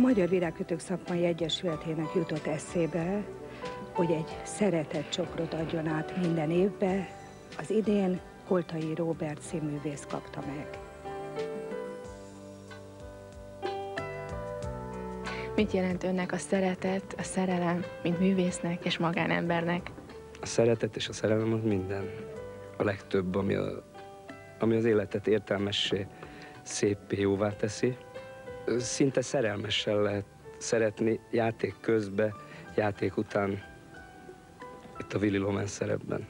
Magyar Virágkötők Szakmai Egyesületének jutott eszébe, hogy egy szeretett csokrot adjon át minden évbe. Az idén Koltai Róbert színművész kapta meg. Mit jelent önnek a szeretet, a szerelem, mint művésznek és magánembernek? A szeretet és a szerelem az minden. A legtöbb, ami, a, ami az életet értelmessé, szépé jóvá teszi. Szinte szerelmessel lehet szeretni játék közben, játék után itt a Willy Loman szerepben.